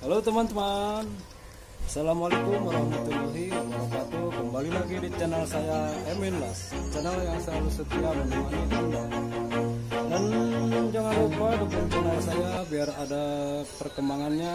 Halo teman-teman. Assalamualaikum warahmatullahi wabarakatuh. Kembali lagi di channel saya Emin Las. Channel yang selalu setia menemani Anda. Dan jangan lupa dukung channel saya biar ada perkembangannya